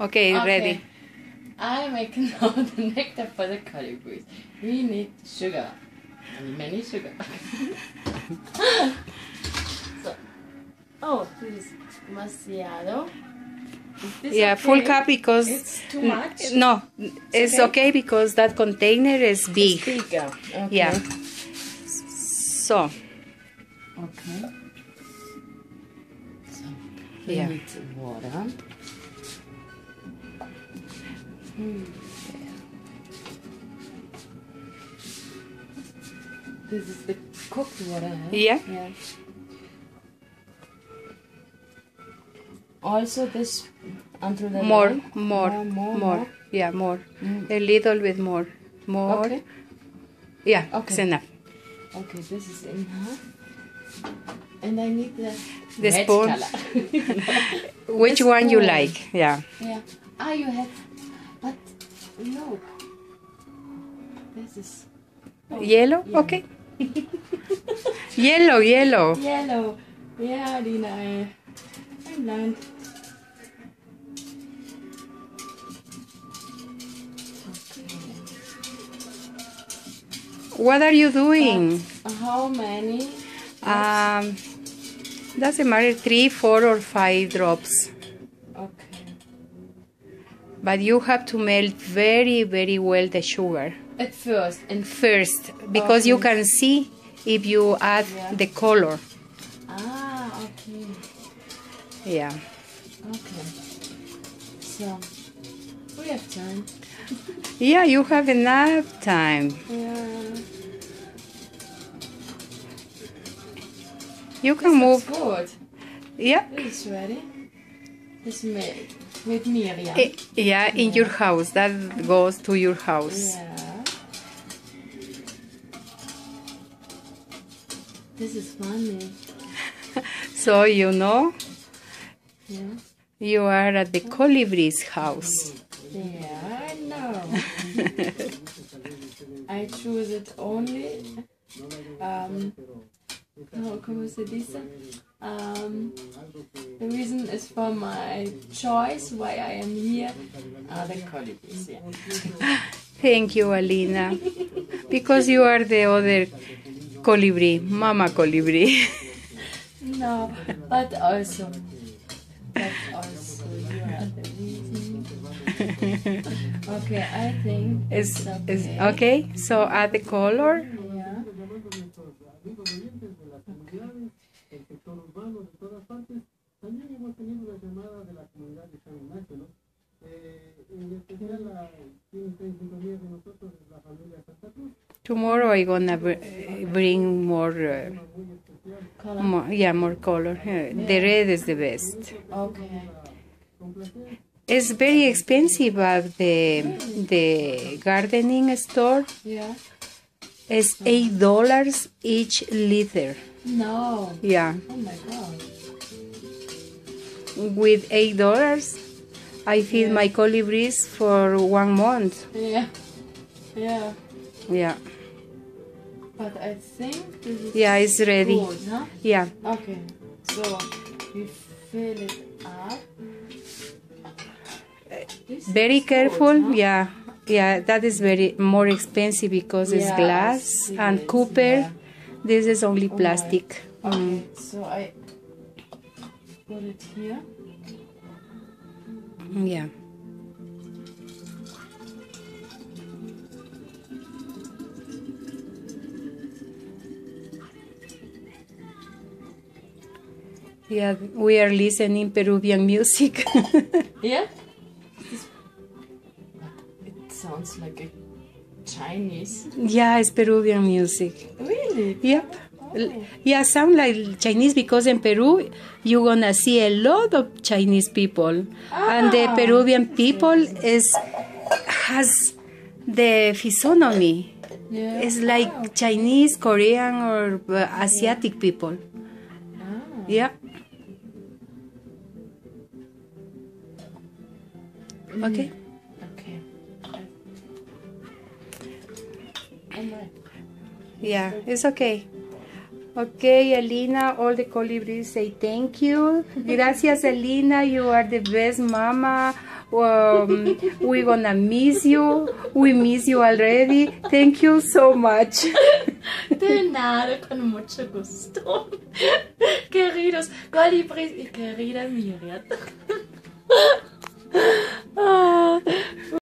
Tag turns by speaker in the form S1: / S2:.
S1: Okay, ready.
S2: I make now the nectar for the colibris. We need sugar. And many sugar. so, oh, this is this
S1: Yeah, full cup because
S2: It's too much?
S1: no, it's
S2: okay?
S1: okay because that container is big.
S2: Bigger. Okay.
S1: Yeah. So
S2: Okay. So, we
S1: Yeah.
S2: need water. This is the cooked water, huh?
S1: Yeah.
S2: Yeah. Also this until the
S1: more, more,
S2: more,
S1: more,
S2: more.
S1: Yeah, more.
S2: Mm.
S1: A little bit more. More.
S2: Okay.
S1: Yeah,
S2: Okay.
S1: it's enough.
S2: Okay, this is enough. And I need the,
S1: The
S2: red
S1: spoon.
S2: color.
S1: Which
S2: The
S1: one you like? Yeah.
S2: Yeah. Ah, you have. Look. This is
S1: Yellow?
S2: Yeah.
S1: Okay. yellow, yellow.
S2: yellow. Yeah, Dina. I, I learned.
S1: What are you doing?
S2: But how many?
S1: Um, doesn't matter, three, four, or five drops.
S2: Okay.
S1: But you have to melt very, very well the sugar
S2: At first, and
S1: first because you can see if you add
S2: Yeah.
S1: the color.
S2: ah, okay,
S1: Yeah.
S2: okay. So we have time.
S1: Yeah, you have enough time.
S2: Yeah.
S1: You can
S2: Looks
S1: move.
S2: good.
S1: Yeah.
S2: it's ready. This made with Miriam.
S1: Eh, Yeah, in your house. That goes to your house.
S2: Yeah. This is funny.
S1: So you know
S2: Yeah.
S1: you are at the colibris house.
S2: Yeah, I know. I choose it only. Um, how come se dice? Um, the reason is for my choice why I am here. Are the colibris. Yeah.
S1: Thank you, Alina. Because you are the other colibri, Mama colibri.
S2: No, but also, but also you are the reason. Okay, I think
S1: is
S2: it's
S1: is
S2: okay.
S1: okay? So add the color.
S2: Yeah.
S1: Tomorrow I'm gonna br- bring more, uh, more, yeah, more color. Uh, The red is the best.
S2: Okay.
S1: It's very expensive at the the gardening store.
S2: Yeah.
S1: It's eight dollars each liter.
S2: No.
S1: Yeah,
S2: Oh my god.
S1: With eight dollars, I feed my colibris for one month.
S2: Yeah. Yeah.
S1: Yeah,
S2: But I think this is
S1: yeah, it's ready.
S2: good, huh?
S1: Yeah,
S2: Okay. So we fill it up. This
S1: very
S2: is good,
S1: careful.
S2: huh?
S1: Yeah, yeah, that is very more expensive because it's
S2: Yeah, I
S1: glass and copper.
S2: yeah.
S1: This is only
S2: Oh
S1: plastic.
S2: Okay,
S1: Mm.
S2: so I put it here.
S1: Yeah. Yeah, we are listening Peruvian music.
S2: Yeah? It sounds like a Chinese.
S1: yeah, it's Peruvian music.
S2: Really?
S1: Yep. Yeah, sound like Chinese because in Peru you're gonna see a lot of Chinese people, and the
S2: Ah.
S1: Peruvian people is has the physiognomy.
S2: Yeah.
S1: It's like Chinese, Korean, or uh, Asiatic people.
S2: ah.
S1: Yeah. Okay.
S2: Okay.
S1: Yeah, it's okay. Okay, Elena, all the colibris say thank you. Gracias, Elena. You are the best mama. Um, we're gonna miss you. We miss you already. Thank you so much.
S2: De nada, con mucho gusto. Queridos colibris y querida Miriam. Ah.